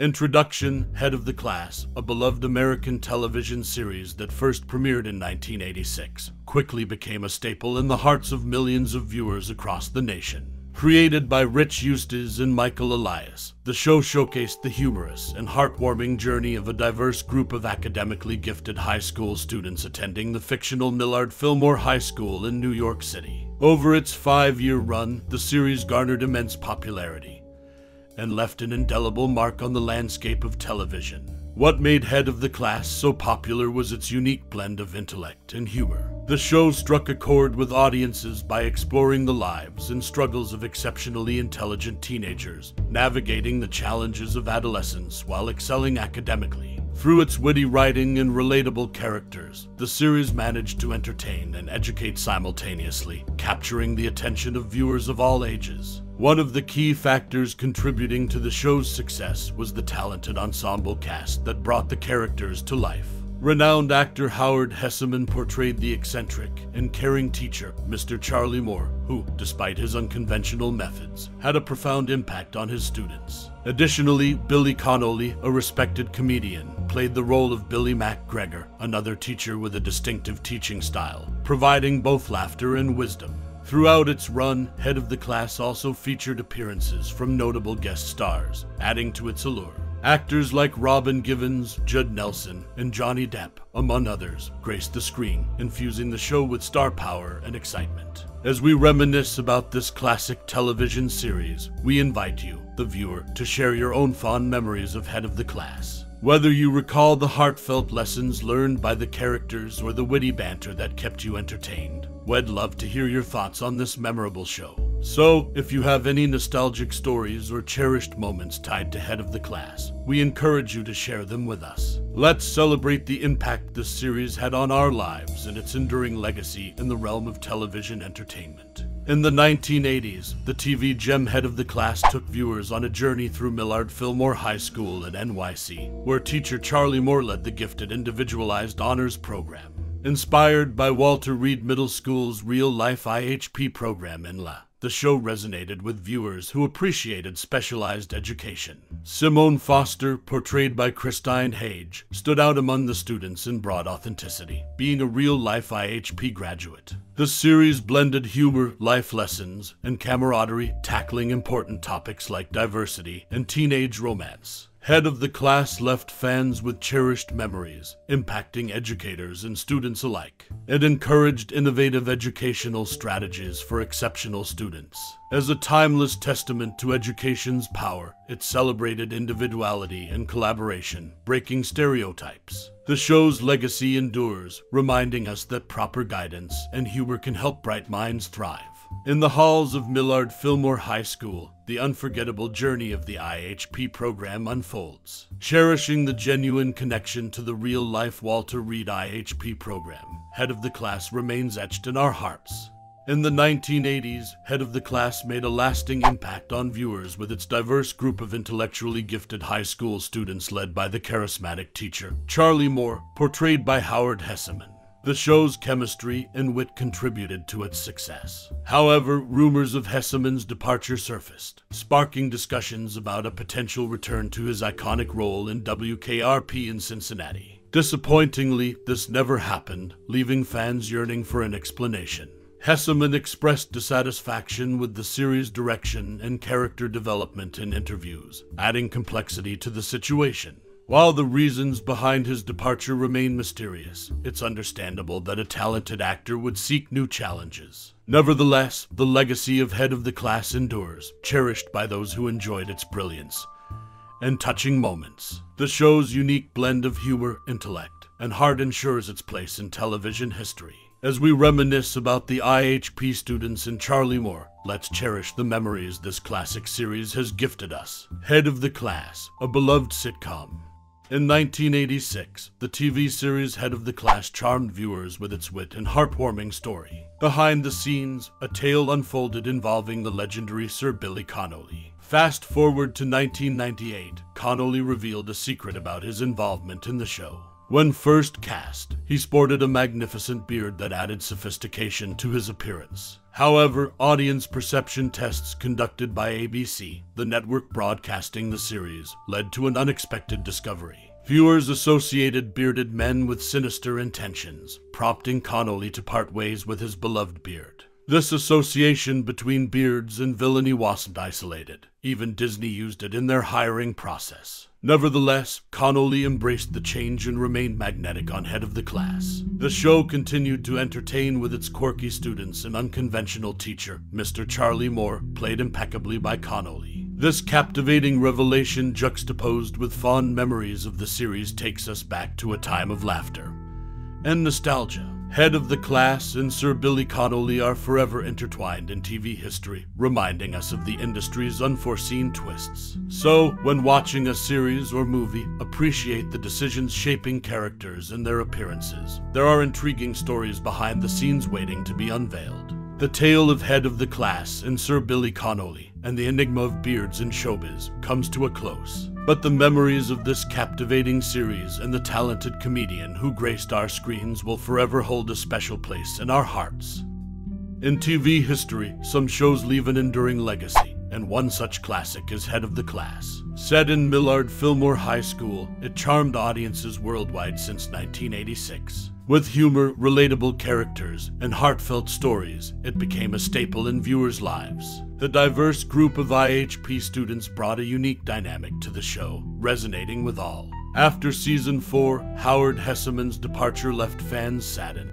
Introduction Head of the Class, a beloved American television series that first premiered in 1986, quickly became a staple in the hearts of millions of viewers across the nation. Created by Rich Eustace and Michael Elias, the show showcased the humorous and heartwarming journey of a diverse group of academically gifted high school students attending the fictional Millard Fillmore High School in New York City. Over its five year run, the series garnered immense popularity and left an indelible mark on the landscape of television. What made Head of the Class so popular was its unique blend of intellect and humor. The show struck a chord with audiences by exploring the lives and struggles of exceptionally intelligent teenagers, navigating the challenges of adolescence while excelling academically. Through its witty writing and relatable characters, the series managed to entertain and educate simultaneously, capturing the attention of viewers of all ages. One of the key factors contributing to the show's success was the talented ensemble cast that brought the characters to life. Renowned actor Howard Hesseman portrayed the eccentric and caring teacher, Mr. Charlie Moore, who, despite his unconventional methods, had a profound impact on his students. Additionally, Billy Connolly, a respected comedian, played the role of Billy MacGregor, another teacher with a distinctive teaching style, providing both laughter and wisdom. Throughout its run, Head of the Class also featured appearances from notable guest stars, adding to its allure. Actors like Robin Givens, Judd Nelson, and Johnny Depp, among others, graced the screen, infusing the show with star power and excitement. As we reminisce about this classic television series, we invite you, the viewer, to share your own fond memories of Head of the Class. Whether you recall the heartfelt lessons learned by the characters or the witty banter that kept you entertained, we'd love to hear your thoughts on this memorable show. So, if you have any nostalgic stories or cherished moments tied to Head of the Class, we encourage you to share them with us. Let's celebrate the impact this series had on our lives and its enduring legacy in the realm of television entertainment. In the 1980s, the TV gem Head of the Class took viewers on a journey through Millard Fillmore High School in NYC, where teacher Charlie Moore led the gifted individualized honors program. Inspired by Walter Reed Middle School's real life IHP program in La, the show resonated with viewers who appreciated specialized education. Simone Foster, portrayed by Khrystyne Haje, stood out among the students in broad authenticity, being a real life IHP graduate. The series blended humor, life lessons, and camaraderie, tackling important topics like diversity and teenage romance. Head of the class left fans with cherished memories, impacting educators and students alike. It encouraged innovative educational strategies for exceptional students. As a timeless testament to education's power, it celebrated individuality and collaboration, breaking stereotypes. The show's legacy endures, reminding us that proper guidance and humor can help bright minds thrive. In the halls of Millard Fillmore High School, the unforgettable journey of the IHP program unfolds, cherishing the genuine connection to the real life Walter Reed IHP program. Head of the class remains etched in our hearts. In the 1980s, Head of the Class made a lasting impact on viewers with its diverse group of intellectually gifted high school students led by the charismatic teacher, Charlie Moore, portrayed by Howard Hesseman. The show's chemistry and wit contributed to its success. However, rumors of Hesseman's departure surfaced, sparking discussions about a potential return to his iconic role in WKRP in Cincinnati. Disappointingly, this never happened, leaving fans yearning for an explanation. Hesseman expressed dissatisfaction with the series' direction and character development in interviews, adding complexity to the situation. While the reasons behind his departure remain mysterious, it's understandable that a talented actor would seek new challenges. Nevertheless, the legacy of Head of the Class endures, cherished by those who enjoyed its brilliance and touching moments. The show's unique blend of humor, intellect, and heart ensures its place in television history. As we reminisce about the IHP students in Charlie Moore, let's cherish the memories this classic series has gifted us. Head of the Class, a beloved sitcom. In 1986, the TV series Head of the Class charmed viewers with its wit and heartwarming story. Behind the scenes, a tale unfolded involving the legendary Sir Billy Connolly. Fast forward to 1998, Connolly revealed a secret about his involvement in the show. When first cast, he sported a magnificent beard that added sophistication to his appearance. However, audience perception tests conducted by ABC, the network broadcasting the series, led to an unexpected discovery. Viewers associated bearded men with sinister intentions, prompting Connolly to part ways with his beloved beard. This association between beards and villainy wasn't isolated. Even Disney used it in their hiring process. Nevertheless, Connolly embraced the change and remained magnetic on head of the class. The show continued to entertain with its quirky students and unconventional teacher, Mr. Charlie Moore, played impeccably by Connolly. This captivating revelation juxtaposed with fond memories of the series takes us back to a time of laughter and nostalgia. Head of the class and Sir Billy Connolly are forever intertwined in TV history, reminding us of the industry's unforeseen twists. So, when watching a series or movie, appreciate the decisions shaping characters and their appearances. There are intriguing stories behind the scenes waiting to be unveiled. The tale of Head of the Class and Sir Billy Connolly and the enigma of beards in showbiz comes to a close. But the memories of this captivating series and the talented comedian who graced our screens will forever hold a special place in our hearts. In TV history, some shows leave an enduring legacy, and one such classic is Head of the Class. Set in Millard Fillmore High School, it charmed audiences worldwide since 1986. With humor, relatable characters, and heartfelt stories, it became a staple in viewers' lives. The diverse group of IHP students brought a unique dynamic to the show, resonating with all. After season 4, Howard Hesseman's departure left fans saddened.